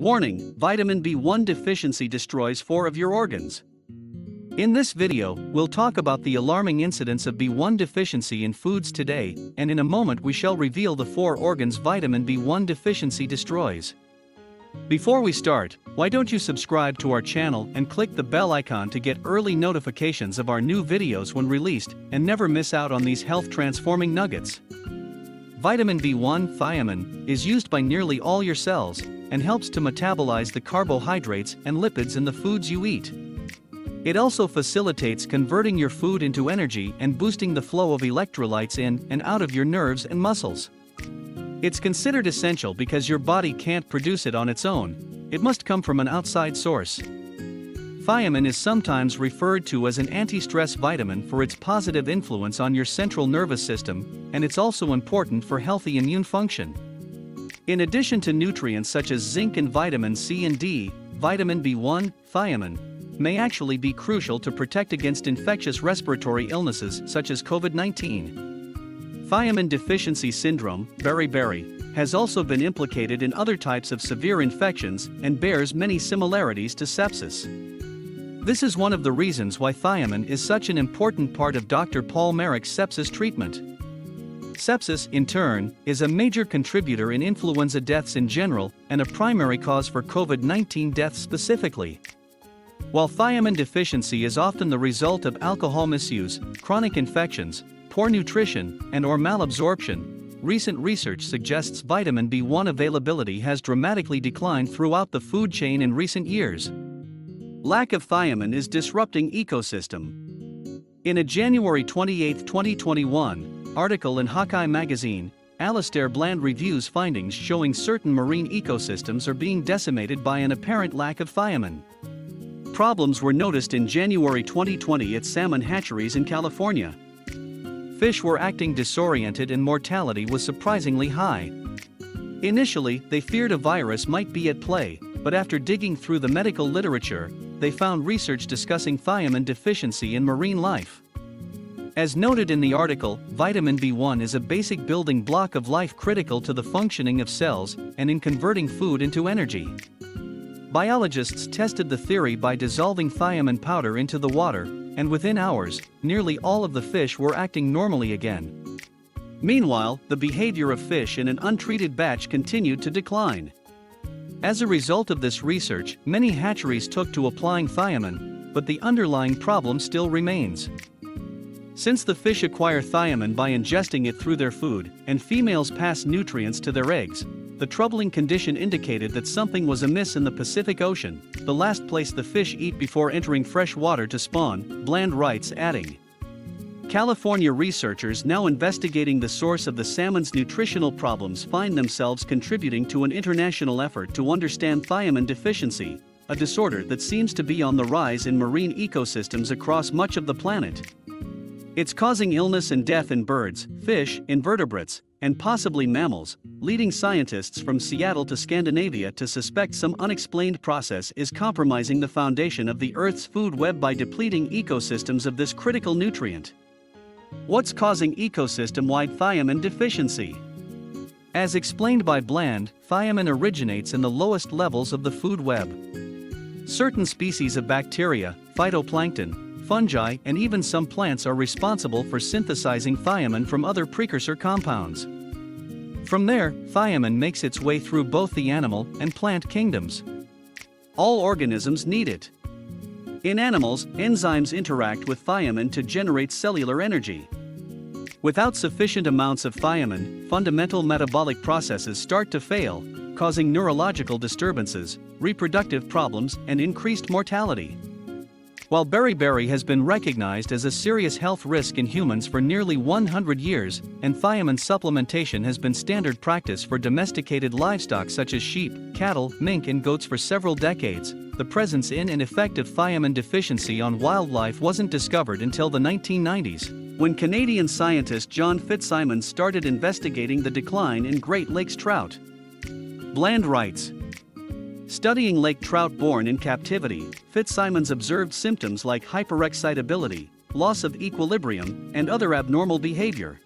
Warning, vitamin B1 deficiency destroys 4 of your organs. In this video, we'll talk about the alarming incidence of B1 deficiency in foods today, and in a moment we shall reveal the 4 organs vitamin B1 deficiency destroys. Before we start, why don't you subscribe to our channel and click the bell icon to get early notifications of our new videos when released and never miss out on these health transforming nuggets. Vitamin B1 thiamine is used by nearly all your cells and helps to metabolize the carbohydrates and lipids in the foods you eat. It also facilitates converting your food into energy and boosting the flow of electrolytes in and out of your nerves and muscles. It's considered essential because your body can't produce it on its own, it must come from an outside source. Thiamine is sometimes referred to as an anti-stress vitamin for its positive influence on your central nervous system, and it's also important for healthy immune function. In addition to nutrients such as zinc and vitamin C and D, vitamin B1, thiamine, may actually be crucial to protect against infectious respiratory illnesses such as COVID-19. Thiamine deficiency syndrome, beriberi, has also been implicated in other types of severe infections and bears many similarities to sepsis. This is one of the reasons why thiamine is such an important part of Dr. Paul Marik's sepsis treatment. Sepsis, in turn, is a major contributor in influenza deaths in general and a primary cause for COVID 19 deaths specifically. While thiamine deficiency is often the result of alcohol misuse, chronic infections, poor nutrition, and or malabsorption, recent research suggests vitamin B1 availability has dramatically declined throughout the food chain in recent years. Lack of thiamine is disrupting ecosystem. In a January 28, 2021, article in Hakai magazine, Alastair Bland reviews findings showing certain marine ecosystems are being decimated by an apparent lack of thiamine. Problems were noticed in January 2020 at salmon hatcheries in California. Fish were acting disoriented and mortality was surprisingly high. Initially, they feared a virus might be at play, but after digging through the medical literature, they found research discussing thiamine deficiency in marine life. As noted in the article, vitamin B1 is a basic building block of life critical to the functioning of cells and in converting food into energy. Biologists tested the theory by dissolving thiamine powder into the water, and within hours, nearly all of the fish were acting normally again. Meanwhile, the behavior of fish in an untreated batch continued to decline. As a result of this research, many hatcheries took to applying thiamine, but the underlying problem still remains. Since the fish acquire thiamine by ingesting it through their food, and females pass nutrients to their eggs, the troubling condition indicated that something was amiss in the Pacific Ocean, the last place the fish eat before entering fresh water to spawn, Bland writes adding. California researchers now investigating the source of the salmon's nutritional problems find themselves contributing to an international effort to understand thiamine deficiency, a disorder that seems to be on the rise in marine ecosystems across much of the planet. It's causing illness and death in birds, fish, invertebrates, and possibly mammals, leading scientists from Seattle to Scandinavia to suspect some unexplained process is compromising the foundation of the Earth's food web by depleting ecosystems of this critical nutrient. What's causing ecosystem-wide thiamine deficiency? As explained by Bland, thiamine originates in the lowest levels of the food web. Certain species of bacteria, phytoplankton, fungi, and even some plants are responsible for synthesizing thiamine from other precursor compounds. From there, thiamine makes its way through both the animal and plant kingdoms. All organisms need it. In animals, enzymes interact with thiamine to generate cellular energy. Without sufficient amounts of thiamine, fundamental metabolic processes start to fail, causing neurological disturbances, reproductive problems, and increased mortality. While beriberi has been recognized as a serious health risk in humans for nearly 100 years, and thiamine supplementation has been standard practice for domesticated livestock such as sheep, cattle, mink, and goats for several decades, the presence in and effect of thiamine deficiency on wildlife wasn't discovered until the 1990s, when Canadian scientist John Fitzsimons started investigating the decline in Great Lakes trout. Bland writes Studying lake trout born in captivity, Fitzsimons observed symptoms like hyperexcitability, loss of equilibrium, and other abnormal behavior.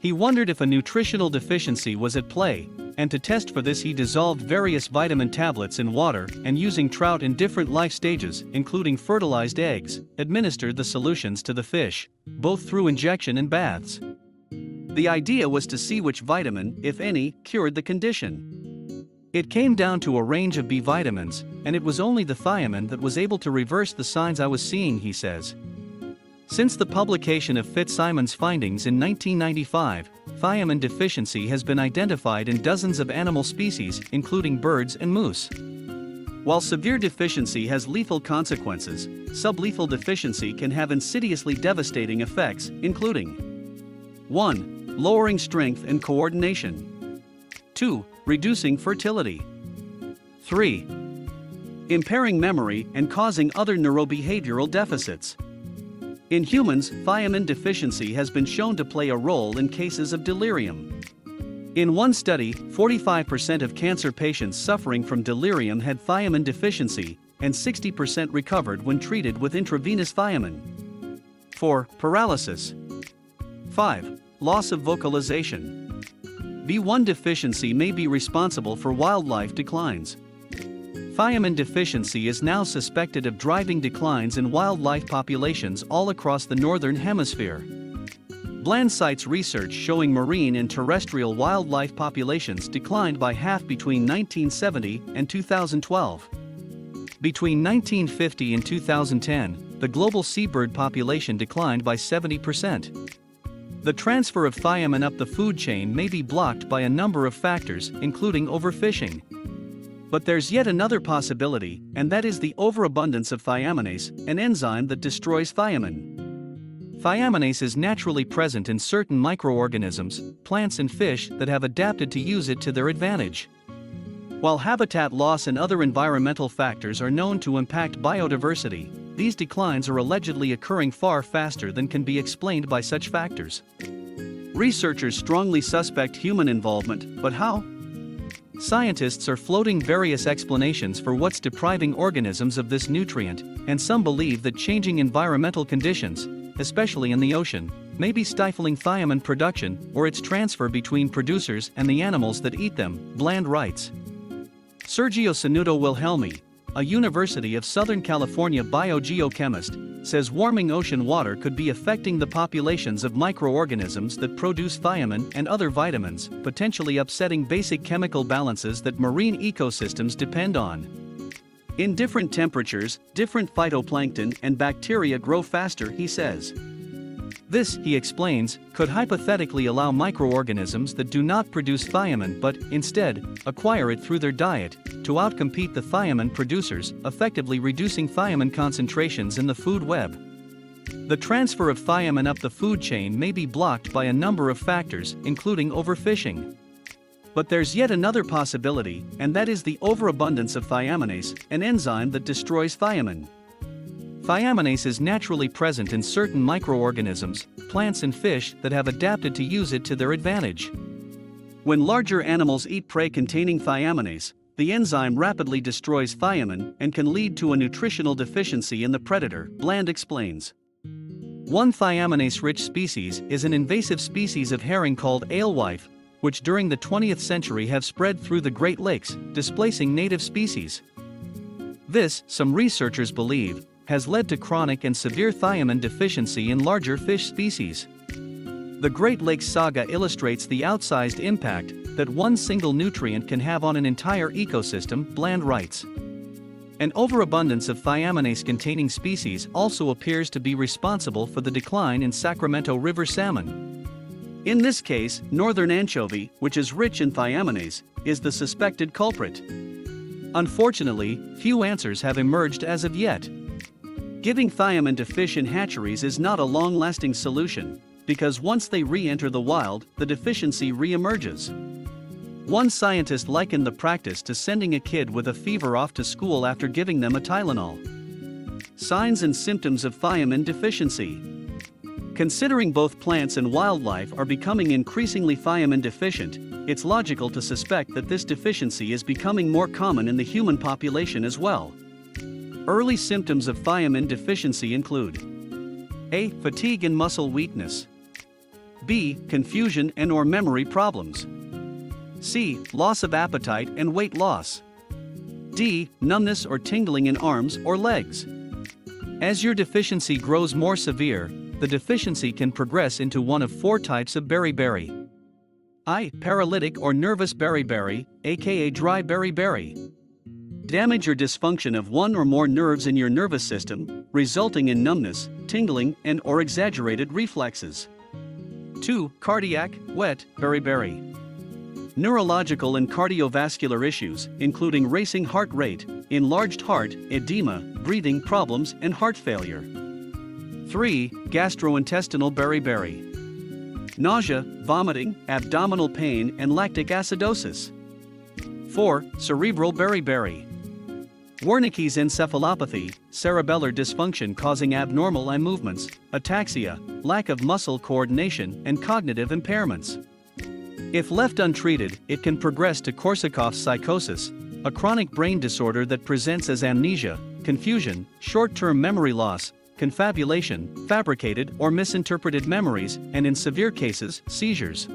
He wondered if a nutritional deficiency was at play, and to test for this he dissolved various vitamin tablets in water and using trout in different life stages, including fertilized eggs, administered the solutions to the fish, both through injection and baths. The idea was to see which vitamin, if any, cured the condition. It came down to a range of B vitamins, and it was only the thiamine that was able to reverse the signs I was seeing, he says. Since the publication of Fitzsimon's findings in 1995, thiamine deficiency has been identified in dozens of animal species, including birds and moose. While severe deficiency has lethal consequences, sublethal deficiency can have insidiously devastating effects, including 1. Lowering strength and coordination. 2. Reducing fertility. 3. Impairing memory and causing other neurobehavioral deficits. In humans, thiamine deficiency has been shown to play a role in cases of delirium. In one study, 45% of cancer patients suffering from delirium had thiamine deficiency, and 60% recovered when treated with intravenous thiamine. 4. Paralysis. 5. Loss of vocalization. B1 deficiency may be responsible for wildlife declines. Thiamine deficiency is now suspected of driving declines in wildlife populations all across the northern hemisphere. Bland cites research showing marine and terrestrial wildlife populations declined by half between 1970 and 2012. Between 1950 and 2010, the global seabird population declined by 70%. The transfer of thiamine up the food chain may be blocked by a number of factors, including overfishing, but there's yet another possibility, and that is the overabundance of thiaminase, an enzyme that destroys thiamine. Thiaminase is naturally present in certain microorganisms, plants and fish that have adapted to use it to their advantage. While habitat loss and other environmental factors are known to impact biodiversity, these declines are allegedly occurring far faster than can be explained by such factors. Researchers strongly suspect human involvement, but how? Scientists are floating various explanations for what's depriving organisms of this nutrient, and some believe that changing environmental conditions, especially in the ocean, may be stifling thiamine production or its transfer between producers and the animals that eat them, Bland writes. Sergio Sanudo Wilhelmy, a University of Southern California biogeochemist, says warming ocean water could be affecting the populations of microorganisms that produce thiamine and other vitamins, potentially upsetting basic chemical balances that marine ecosystems depend on. In different temperatures, different phytoplankton and bacteria grow faster, he says. This, he explains, could hypothetically allow microorganisms that do not produce thiamine but, instead, acquire it through their diet, to outcompete the thiamine producers, effectively reducing thiamine concentrations in the food web. The transfer of thiamine up the food chain may be blocked by a number of factors, including overfishing. But there's yet another possibility, and that is the overabundance of thiaminase, an enzyme that destroys thiamine. Thiaminase is naturally present in certain microorganisms, plants and fish that have adapted to use it to their advantage. When larger animals eat prey containing thiaminase, the enzyme rapidly destroys thiamine and can lead to a nutritional deficiency in the predator, Bland explains. One thiaminase-rich species is an invasive species of herring called alewife, which during the 20th century have spread through the Great Lakes, displacing native species. This, some researchers believe, has led to chronic and severe thiamine deficiency in larger fish species. The Great Lakes saga illustrates the outsized impact that one single nutrient can have on an entire ecosystem, Bland writes. An overabundance of thiaminase containing species also appears to be responsible for the decline in Sacramento River salmon. In this case, northern anchovy, which is rich in thiaminase, is the suspected culprit. Unfortunately, few answers have emerged as of yet. Giving thiamine to fish in hatcheries is not a long-lasting solution, because once they re-enter the wild, the deficiency re-emerges. One scientist likened the practice to sending a kid with a fever off to school after giving them a Tylenol. Signs and symptoms of thiamine deficiency. Considering both plants and wildlife are becoming increasingly thiamine deficient, it's logical to suspect that this deficiency is becoming more common in the human population as well. Early symptoms of thiamine deficiency include A. Fatigue and muscle weakness. B. Confusion and or memory problems. C. Loss of appetite and weight loss. D. Numbness or tingling in arms or legs. As your deficiency grows more severe, the deficiency can progress into one of four types of beriberi. I. Paralytic or nervous beriberi, aka dry beriberi. Damage or dysfunction of one or more nerves in your nervous system, resulting in numbness, tingling, and or exaggerated reflexes. 2. Cardiac, wet, beriberi neurological and cardiovascular issues, including racing heart rate, enlarged heart, edema, breathing problems, and heart failure. 3. Gastrointestinal beriberi. Nausea, vomiting, abdominal pain, and lactic acidosis. 4. Cerebral beriberi. Wernicke's encephalopathy, cerebellar dysfunction causing abnormal eye movements, ataxia, lack of muscle coordination, and cognitive impairments. If left untreated, it can progress to Korsakoff's psychosis, a chronic brain disorder that presents as amnesia, confusion, short term memory loss, confabulation, fabricated or misinterpreted memories, and in severe cases, seizures.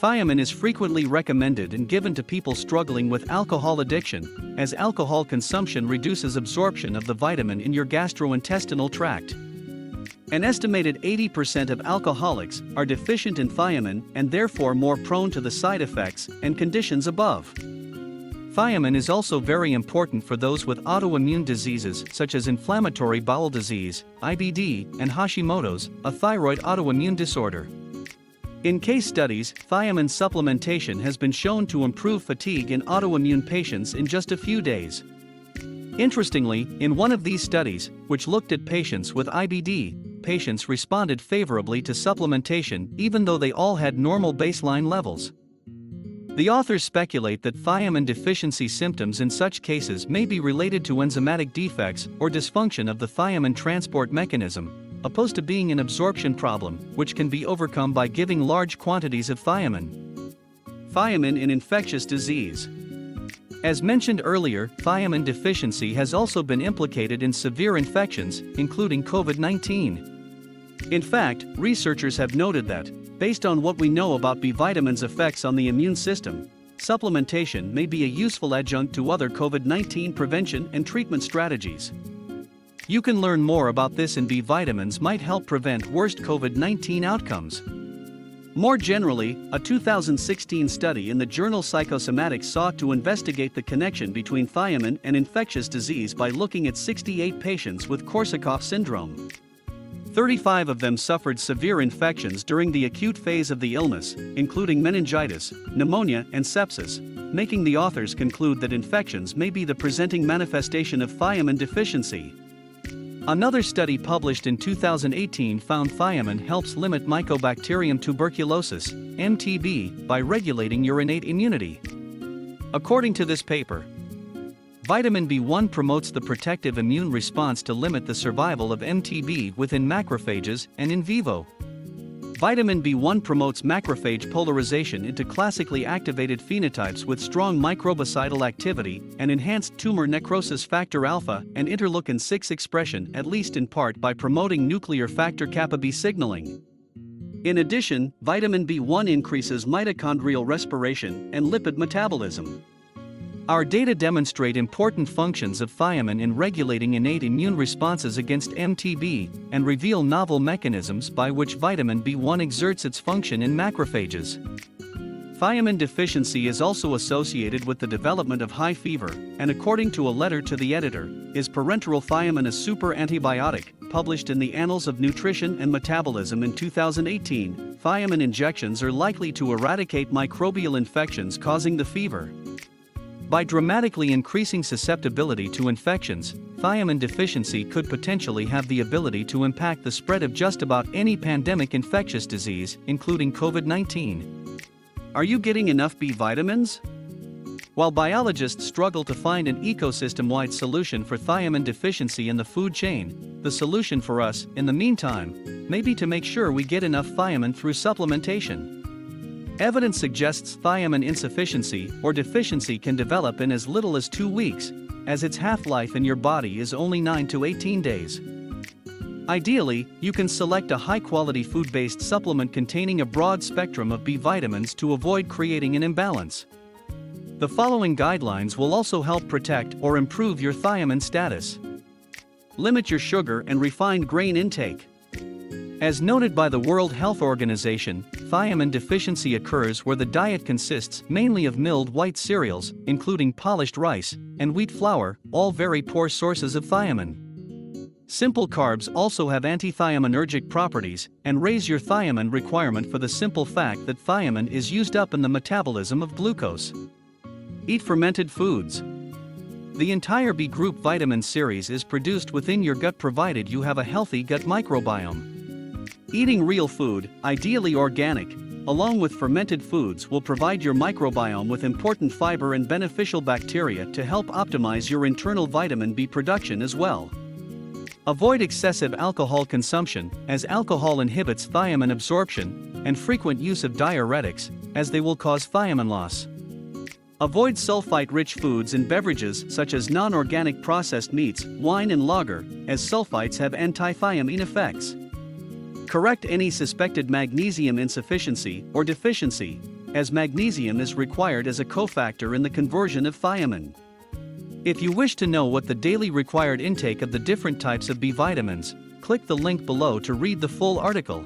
Thiamine is frequently recommended and given to people struggling with alcohol addiction, as alcohol consumption reduces absorption of the vitamin in your gastrointestinal tract. An estimated 80% of alcoholics are deficient in thiamine and therefore more prone to the side effects and conditions above. Thiamine is also very important for those with autoimmune diseases such as inflammatory bowel disease, IBD, and Hashimoto's, a thyroid autoimmune disorder. In case studies, thiamine supplementation has been shown to improve fatigue in autoimmune patients in just a few days. Interestingly, in one of these studies, which looked at patients with IBD, patients responded favorably to supplementation even though they all had normal baseline levels. The authors speculate that thiamine deficiency symptoms in such cases may be related to enzymatic defects or dysfunction of the thiamine transport mechanism, opposed to being an absorption problem, which can be overcome by giving large quantities of thiamine. Thiamine in infectious disease. As mentioned earlier, thiamine deficiency has also been implicated in severe infections, including COVID 19. In fact, researchers have noted that, based on what we know about B vitamins' effects on the immune system, supplementation may be a useful adjunct to other COVID 19 prevention and treatment strategies. You can learn more about this and B vitamins might help prevent worst COVID 19 outcomes. More generally, a 2016 study in the journal Psychosomatics sought to investigate the connection between thiamine and infectious disease by looking at 68 patients with Korsakoff syndrome. 35 of them suffered severe infections during the acute phase of the illness, including meningitis, pneumonia, and sepsis, making the authors conclude that infections may be the presenting manifestation of thiamine deficiency. Another study published in 2018 found thiamine helps limit Mycobacterium tuberculosis, MTB, by regulating your innate immunity. According to this paper, Vitamin B1 promotes the protective immune response to limit the survival of MTB within macrophages and in vivo. Vitamin B1 promotes macrophage polarization into classically activated phenotypes with strong microbicidal activity and enhanced tumor necrosis factor alpha and interleukin 6 expression, at least in part by promoting nuclear factor kappa B signaling. In addition, vitamin B1 increases mitochondrial respiration and lipid metabolism. Our data demonstrate important functions of thiamine in regulating innate immune responses against MTB and reveal novel mechanisms by which vitamin B1 exerts its function in macrophages. Thiamine deficiency is also associated with the development of high fever, and according to a letter to the editor, is parenteral thiamine a super antibiotic, published in the Annals of Nutrition and Metabolism in 2018. Thiamine injections are likely to eradicate microbial infections causing the fever. By dramatically increasing susceptibility to infections, thiamine deficiency could potentially have the ability to impact the spread of just about any pandemic infectious disease, including COVID 19. Are you getting enough B vitamins? While biologists struggle to find an ecosystem wide solution for thiamine deficiency in the food chain, the solution for us, in the meantime, may be to make sure we get enough thiamine through supplementation. Evidence suggests thiamine insufficiency or deficiency can develop in as little as two weeks, as its half life in your body is only 9 to 18 days. Ideally, you can select a high-quality food-based supplement containing a broad spectrum of B vitamins to avoid creating an imbalance. The following guidelines will also help protect or improve your thiamine status. Limit your sugar and refined grain intake. As noted by the World Health Organization, thiamine deficiency occurs where the diet consists mainly of milled white cereals, including polished rice, and wheat flour, all very poor sources of thiamine. Simple carbs also have anti-thiaminergic properties and raise your thiamine requirement for the simple fact that thiamine is used up in the metabolism of glucose. Eat fermented foods. The entire B group vitamin series is produced within your gut provided you have a healthy gut microbiome. Eating real food, ideally organic, along with fermented foods will provide your microbiome with important fiber and beneficial bacteria to help optimize your internal vitamin B production as well. Avoid excessive alcohol consumption, as alcohol inhibits thiamine absorption, and frequent use of diuretics, as they will cause thiamine loss. Avoid sulfite-rich foods and beverages such as non-organic processed meats, wine and lager, as sulfites have anti-thiamine effects. Correct any suspected magnesium insufficiency or deficiency, as magnesium is required as a cofactor in the conversion of thiamine. If you wish to know what the daily required intake of the different types of B vitamins, click the link below to read the full article.